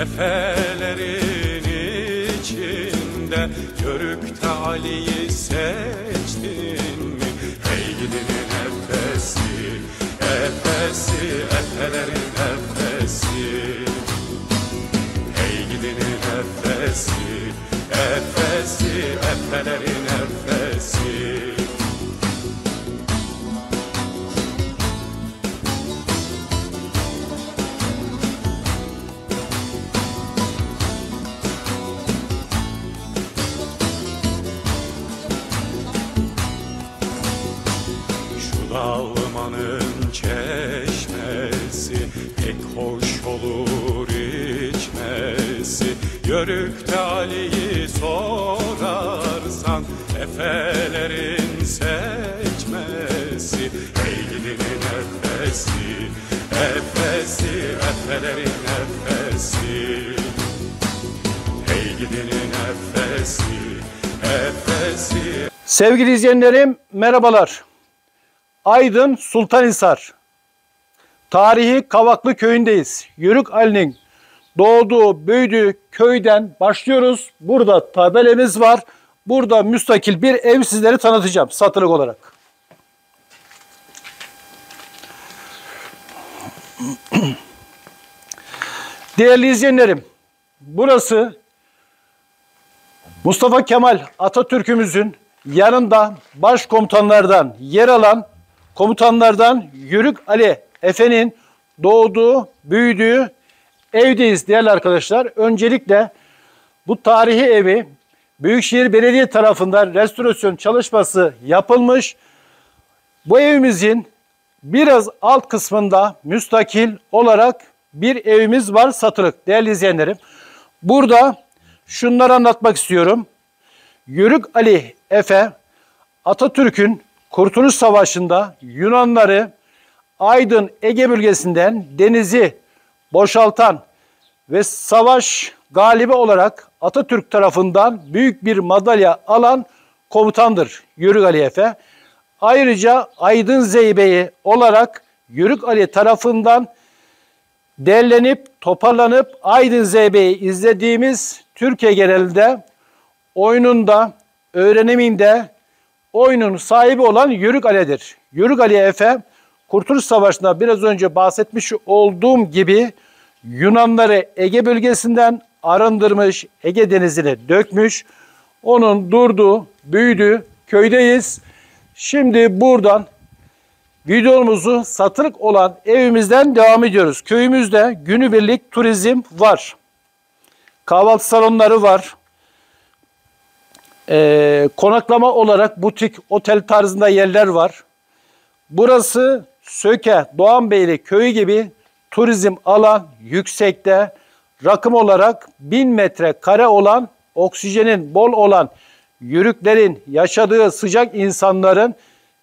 Efelerin içinde Yörükte Ali'yi seçtin mi? Hey gidinin efesi, efesi, efelerin efesi Hey gidinin efesi, efesi, efelerin efesi içmesi Yörükte Ali'yi sorarsan Efelerin seçmesi gidinin efesi, efesi, efelerin efesi gidinin efesi, efesi Sevgili izleyenlerim merhabalar. Aydın Sultanhisar. Tarihi Kavaklı köyündeyiz. Yörük Ali'nin doğduğu, büyüdüğü köyden başlıyoruz. Burada tabelemiz var. Burada müstakil bir ev sizlere tanıtacağım satılık olarak. Değerli izleyenlerim, burası Mustafa Kemal Atatürk'ümüzün yanında başkomutanlardan yer alan komutanlardan Yörük Ali Efe'nin doğduğu, büyüdüğü evdeyiz değerli arkadaşlar. Öncelikle bu tarihi evi Büyükşehir Belediye tarafından restorasyon çalışması yapılmış. Bu evimizin biraz alt kısmında müstakil olarak bir evimiz var satılık değerli izleyenlerim. Burada şunları anlatmak istiyorum. Yörük Ali Efe Atatürk'ün Kurtuluş Savaşı'nda Yunanları Aydın Ege bölgesinden denizi boşaltan ve savaş galibi olarak Atatürk tarafından büyük bir madalya alan komutandır Yörük Ali Efe. Ayrıca Aydın Zeybe'yi olarak Yörük Ali tarafından derlenip toparlanıp Aydın Zeybe'yi izlediğimiz Türkiye genelinde oyununda, öğreniminde oyunun sahibi olan Yörük Ali'dir. Yörük Ali Efe Kurtuluş Savaşı'nda biraz önce bahsetmiş olduğum gibi Yunanları Ege bölgesinden arındırmış, Ege denizine dökmüş. Onun durduğu, büyüdüğü köydeyiz. Şimdi buradan videomuzu satılık olan evimizden devam ediyoruz. Köyümüzde günübirlik turizm var. Kahvaltı salonları var. Ee, konaklama olarak butik, otel tarzında yerler var. Burası Söke, Doğanbeyli köyü gibi turizm alan yüksekte rakım olarak 1000 metre kare olan oksijenin bol olan yörüklerin yaşadığı sıcak insanların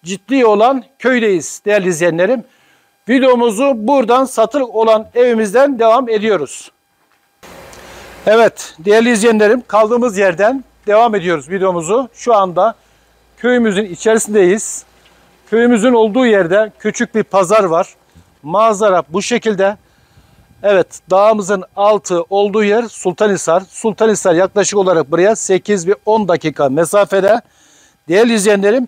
ciddi olan köydeyiz değerli izleyenlerim. Videomuzu buradan satılık olan evimizden devam ediyoruz. Evet değerli izleyenlerim kaldığımız yerden devam ediyoruz videomuzu. Şu anda köyümüzün içerisindeyiz. Köyümüzün olduğu yerde küçük bir pazar var. Manzara bu şekilde. Evet dağımızın altı olduğu yer Sultanhisar. Sultanhisar yaklaşık olarak buraya 8 ve 10 dakika mesafede. Değerli izleyenlerim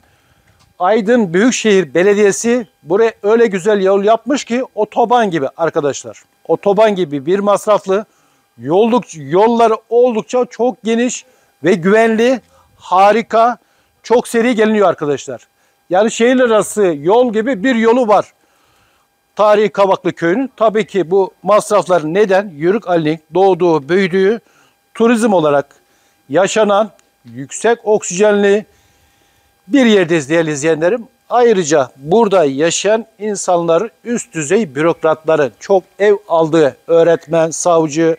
Aydın Büyükşehir Belediyesi buraya öyle güzel yol yapmış ki otoban gibi arkadaşlar. Otoban gibi bir masraflı yolluk, yolları oldukça çok geniş ve güvenli, harika, çok seri geliniyor arkadaşlar. Yani şehirler arası yol gibi bir yolu var. Tarihi Kavaklı Köyü'nün. Tabii ki bu masraflar neden? Yörük Ali'nin doğduğu, büyüdüğü, turizm olarak yaşanan yüksek oksijenli bir yerdeyiz değerli izleyenlerim. Ayrıca burada yaşayan insanların üst düzey bürokratların çok ev aldığı öğretmen, savcı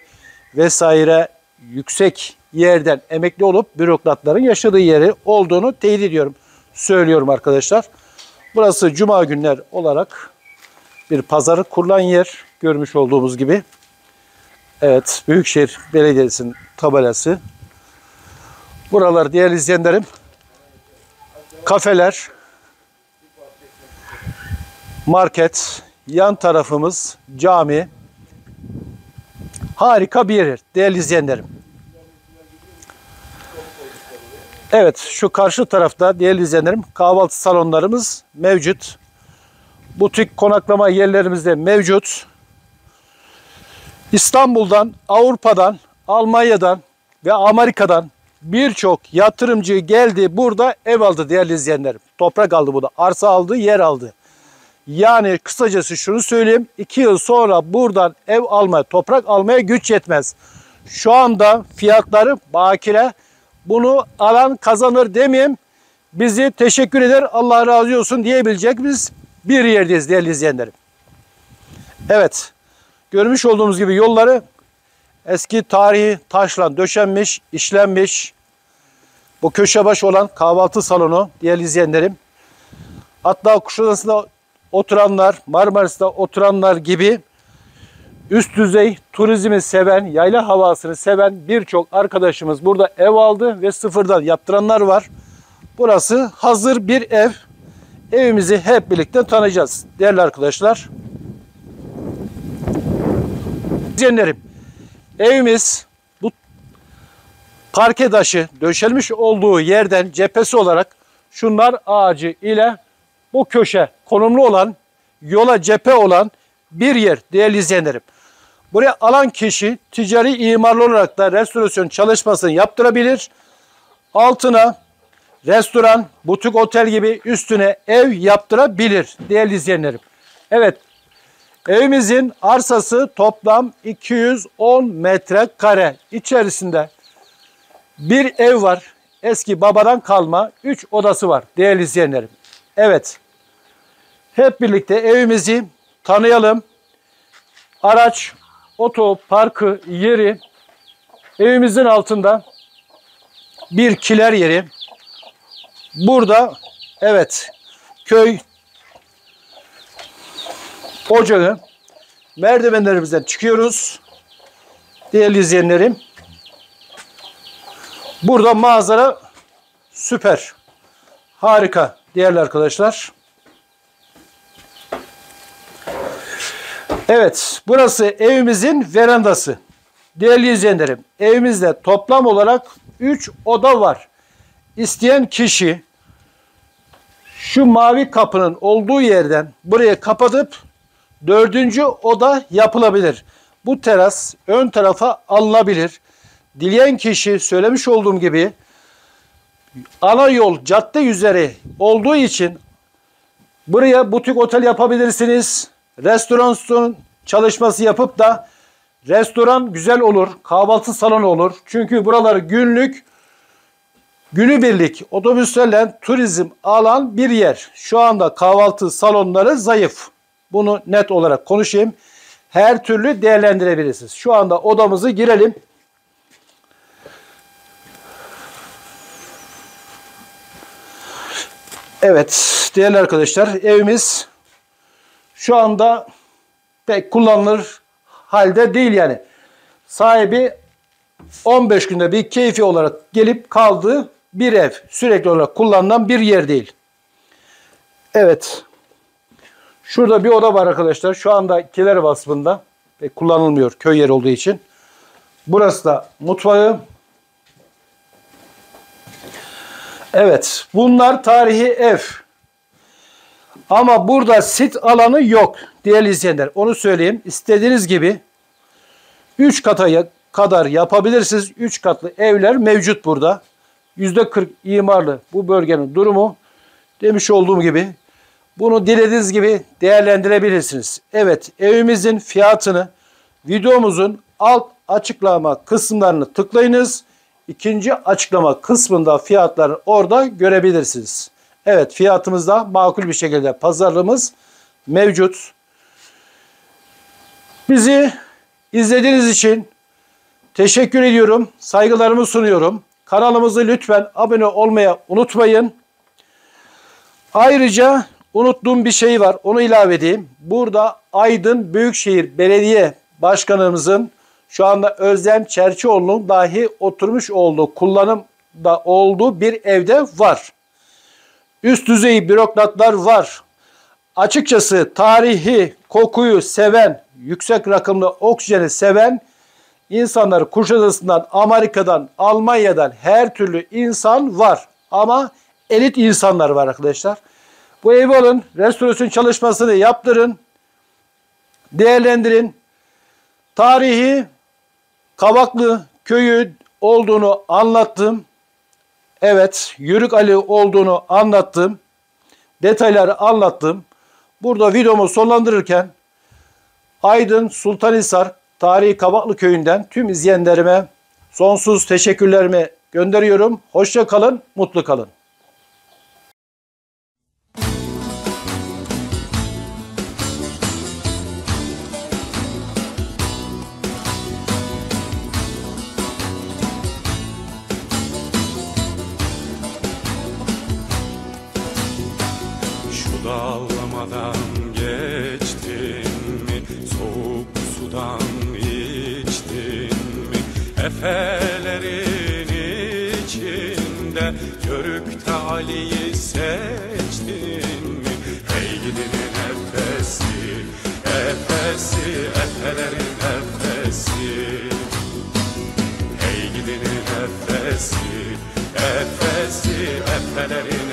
vesaire yüksek yerden emekli olup bürokratların yaşadığı yeri olduğunu teyit ediyorum. Söylüyorum arkadaşlar. Burası cuma günler olarak bir pazarı kurulan yer görmüş olduğumuz gibi. Evet, Büyükşehir Belediyesi'nin tabelası. Buralar değerli izleyenlerim kafeler, market, yan tarafımız cami. Harika bir yer değerli izleyenlerim. Evet şu karşı tarafta değerli izleyenlerim kahvaltı salonlarımız mevcut. Butik konaklama yerlerimiz de mevcut. İstanbul'dan, Avrupa'dan, Almanya'dan ve Amerika'dan birçok yatırımcı geldi burada ev aldı değerli izleyenlerim. Toprak aldı burada, arsa aldı, yer aldı. Yani kısacası şunu söyleyeyim. 2 yıl sonra buradan ev almaya, toprak almaya güç yetmez. Şu anda fiyatları bakire. Bunu alan kazanır demeyeyim. Bizi teşekkür eder Allah razı olsun diyebilecek biz bir yerdeyiz değerli izleyenlerim. Evet. Görmüş olduğumuz gibi yolları eski tarihi taşla döşenmiş, işlenmiş. Bu köşe baş olan kahvaltı salonu değerli izleyenlerim. Hatta Kuşadası'nda oturanlar, Marmaris'te oturanlar gibi üst düzey turizmi seven, yayla havasını seven birçok arkadaşımız burada ev aldı ve sıfırdan yaptıranlar var. Burası hazır bir ev. Evimizi hep birlikte tanıyacağız değerli arkadaşlar. İzleyenlerim, evimiz bu parke taşı döşelmiş olduğu yerden cephesi olarak şunlar ağacı ile bu köşe konumlu olan yola cephe olan bir yer değerli izleyenlerim. Buraya alan kişi ticari imarlı olarak da restorasyon çalışmasını yaptırabilir. Altına restoran, butik otel gibi üstüne ev yaptırabilir değerli izleyenlerim. Evet evimizin arsası toplam 210 metrekare içerisinde bir ev var. Eski babadan kalma 3 odası var değerli izleyenlerim. Evet hep birlikte evimizi tanıyalım. Araç, otoparkı yeri evimizin altında bir kiler yeri. Burada evet köy ocağı merdivenlerimizden çıkıyoruz. Değerli izleyenlerim. Burada manzara süper. Harika değerli arkadaşlar. Evet, burası evimizin verandası. Değerli izleyenlerim, evimizde toplam olarak 3 oda var. İsteyen kişi şu mavi kapının olduğu yerden buraya kapatıp dördüncü oda yapılabilir. Bu teras ön tarafa alınabilir. Dileyen kişi söylemiş olduğum gibi ana yol cadde üzeri olduğu için buraya butik otel yapabilirsiniz restoran çalışması yapıp da restoran güzel olur, kahvaltı salonu olur. Çünkü buralar günlük günübirlik otobüslerle turizm alan bir yer. Şu anda kahvaltı salonları zayıf. Bunu net olarak konuşayım. Her türlü değerlendirebilirsiniz. Şu anda odamızı girelim. Evet değerli arkadaşlar evimiz şu anda pek kullanılır halde değil yani. Sahibi 15 günde bir keyfi olarak gelip kaldığı bir ev. Sürekli olarak kullanılan bir yer değil. Evet. Şurada bir oda var arkadaşlar. Şu anda kiler vasfında. Pek kullanılmıyor köy yeri olduğu için. Burası da mutfağı. Evet. Bunlar tarihi ev. Ama burada sit alanı yok değerli izleyenler. Onu söyleyeyim. İstediğiniz gibi 3 kata kadar yapabilirsiniz. 3 katlı evler mevcut burada. %40 imarlı bu bölgenin durumu. Demiş olduğum gibi bunu dilediğiniz gibi değerlendirebilirsiniz. Evet evimizin fiyatını videomuzun alt açıklama kısımlarını tıklayınız. İkinci açıklama kısmında fiyatları orada görebilirsiniz. Evet fiyatımızda makul bir şekilde pazarlığımız mevcut. Bizi izlediğiniz için teşekkür ediyorum. Saygılarımı sunuyorum. Kanalımızı lütfen abone olmaya unutmayın. Ayrıca unuttuğum bir şey var. Onu ilave edeyim. Burada Aydın Büyükşehir Belediye Başkanımızın şu anda Özlem Çerçioğlu'nun dahi oturmuş olduğu, kullanımda olduğu bir evde var. Üst düzey bürokratlar var. açıkçası tarihi kokuyu seven, yüksek rakımlı oksijeni seven insanlar Kuşadası'ndan, Amerika'dan, Almanya'dan her türlü insan var. Ama elit insanlar var arkadaşlar. Bu evi alın, restorasyon çalışmasını yaptırın, değerlendirin. Tarihi Kavaklı köyü olduğunu anlattım. Evet, Yörük Ali olduğunu anlattım. Detayları anlattım. Burada videomu sonlandırırken Aydın Sultanhisar Tarihi Kavaklı Köyü'nden tüm izleyenlerime sonsuz teşekkürlerimi gönderiyorum. Hoşça kalın, mutlu kalın. Dağlamadan geçtin mi? Soğuk sudan içtin mi? Efelerin içinde Yörükte Ali'yi seçtin mi? Hey gidinin efesi, efesi, efelerin efesi Hey gidinin efesi, efesi, efelerin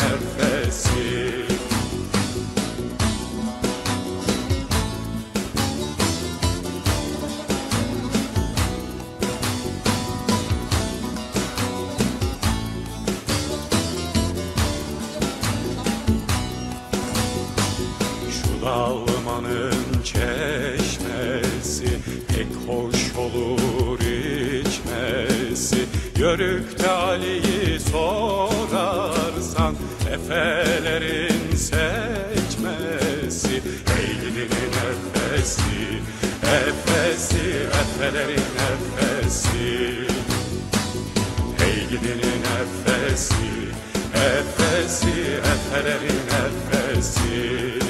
Yörükte Ali'yi sorarsan Efelerin seçmesi gidinin efesi, efesi, efelerin efesi gidinin efesi, efesi, efelerin efesi